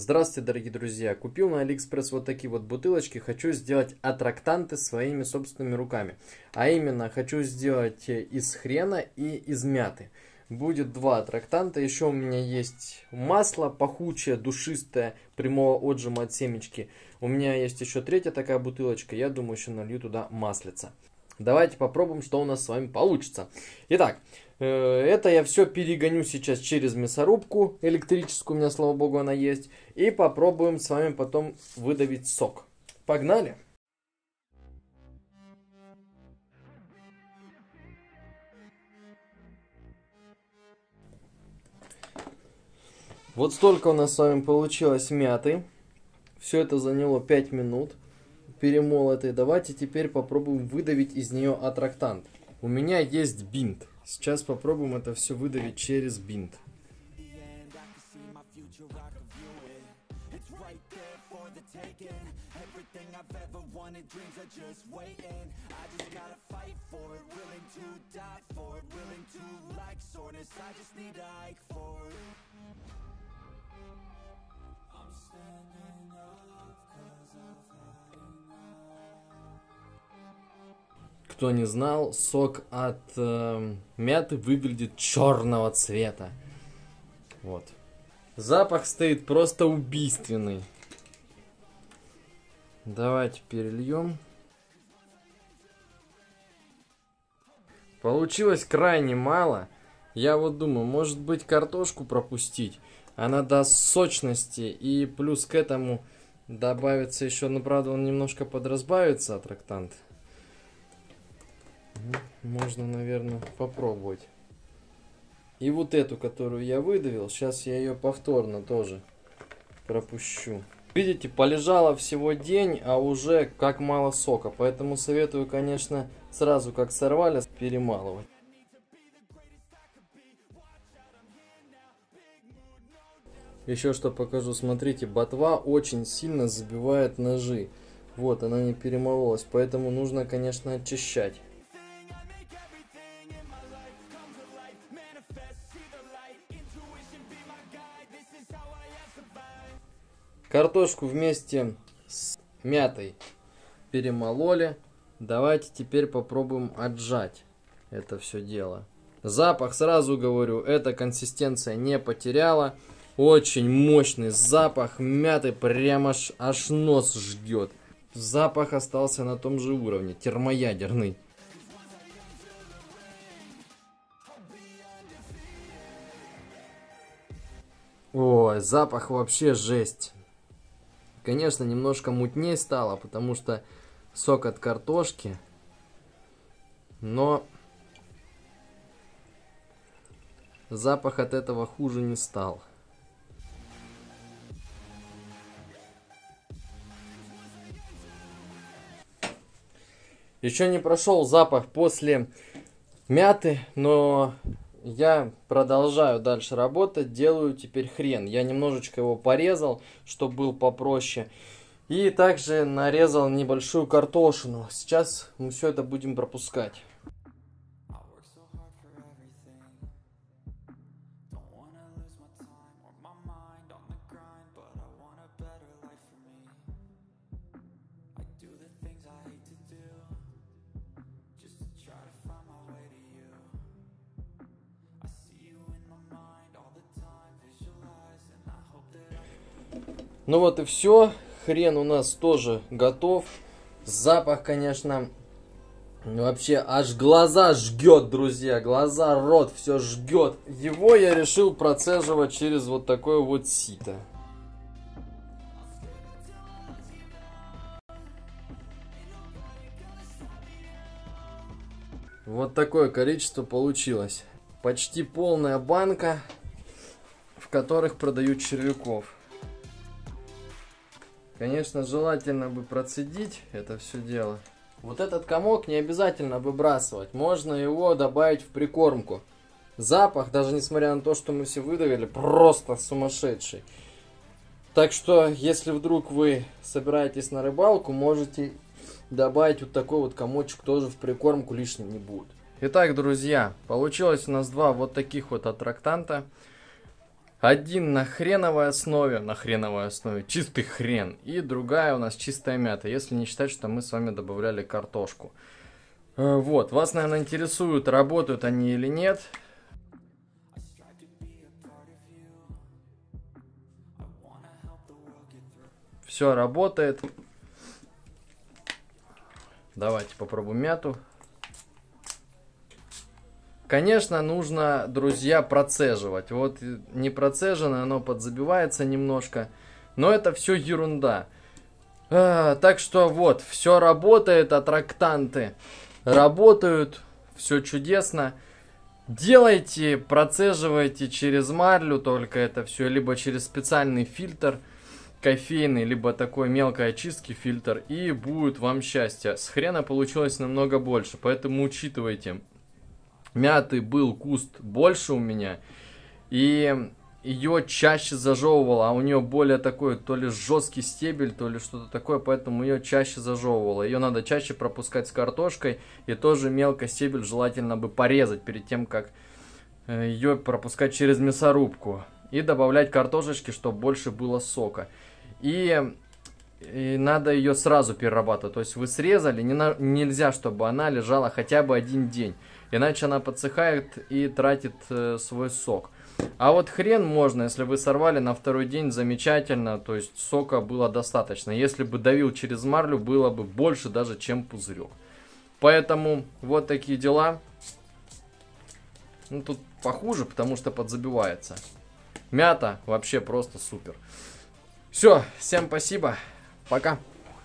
Здравствуйте, дорогие друзья! Купил на Алиэкспресс вот такие вот бутылочки. Хочу сделать аттрактанты своими собственными руками. А именно, хочу сделать из хрена и из мяты. Будет два аттрактанта. Еще у меня есть масло пахучее, душистое, прямого отжима от семечки. У меня есть еще третья такая бутылочка. Я думаю, еще налью туда маслица. Давайте попробуем, что у нас с вами получится. Итак, э, это я все перегоню сейчас через мясорубку электрическую, у меня, слава богу, она есть. И попробуем с вами потом выдавить сок. Погнали! Вот столько у нас с вами получилось мяты. Все это заняло 5 минут перемолотой. Давайте теперь попробуем выдавить из нее аттрактант. У меня есть бинт. Сейчас попробуем это все выдавить через бинт. I'm кто не знал, сок от э, мяты выглядит черного цвета. Вот. Запах стоит просто убийственный. Давайте перельем. Получилось крайне мало. Я вот думаю, может быть картошку пропустить. Она даст сочности и плюс к этому добавится еще, ну правда он немножко подразбавится, аттрактант. Можно, наверное, попробовать. И вот эту, которую я выдавил, сейчас я ее повторно тоже пропущу. Видите, полежала всего день, а уже как мало сока. Поэтому советую, конечно, сразу как сорвали, перемалывать. Еще что покажу, смотрите, ботва очень сильно забивает ножи. Вот, она не перемололась, поэтому нужно, конечно, очищать. Картошку вместе с мятой перемололи. Давайте теперь попробуем отжать это все дело. Запах, сразу говорю, эта консистенция не потеряла. Очень мощный запах мяты, прямо аж, аж нос ждет. Запах остался на том же уровне, термоядерный. Ой, запах вообще жесть. Конечно, немножко мутнее стало, потому что сок от картошки. Но запах от этого хуже не стал. Еще не прошел запах после мяты, но я продолжаю дальше работать, делаю теперь хрен. Я немножечко его порезал, чтобы был попроще. И также нарезал небольшую картошину. Сейчас мы все это будем пропускать. Ну вот и все. Хрен у нас тоже готов. Запах, конечно, вообще аж глаза жгет, друзья. Глаза, рот, все жгет. Его я решил процеживать через вот такое вот сито. Вот такое количество получилось. Почти полная банка, в которых продают червяков. Конечно, желательно бы процедить это все дело. Вот этот комок не обязательно выбрасывать. Можно его добавить в прикормку. Запах, даже несмотря на то, что мы все выдавили, просто сумасшедший. Так что, если вдруг вы собираетесь на рыбалку, можете добавить вот такой вот комочек тоже в прикормку, лишним не будет. Итак, друзья, получилось у нас два вот таких вот аттрактанта. Один на хреновой основе, на хреновой основе, чистый хрен. И другая у нас чистая мята, если не считать, что мы с вами добавляли картошку. Э, вот, вас, наверное, интересует, работают они или нет. Все работает. Давайте попробуем мяту. Конечно, нужно, друзья, процеживать. Вот не процежено, оно подзабивается немножко. Но это все ерунда. А, так что вот, все работает, аттрактанты работают, все чудесно. Делайте, процеживайте через марлю только это все, либо через специальный фильтр кофейный, либо такой мелкой очистки фильтр, и будет вам счастье. С хрена получилось намного больше, поэтому учитывайте мяты был куст больше у меня, и ее чаще зажевывала, а у нее более такой то ли жесткий стебель, то ли что-то такое, поэтому ее чаще зажевывала. Ее надо чаще пропускать с картошкой, и тоже мелко стебель желательно бы порезать перед тем, как э, ее пропускать через мясорубку. И добавлять картошечки, чтобы больше было сока. И, и надо ее сразу перерабатывать. То есть вы срезали, не на, нельзя, чтобы она лежала хотя бы один день. Иначе она подсыхает и тратит э, свой сок. А вот хрен можно, если вы сорвали на второй день, замечательно, то есть сока было достаточно. Если бы давил через марлю, было бы больше даже, чем пузырек. Поэтому вот такие дела. Ну, тут похуже, потому что подзабивается. Мята вообще просто супер. Все, всем спасибо. Пока.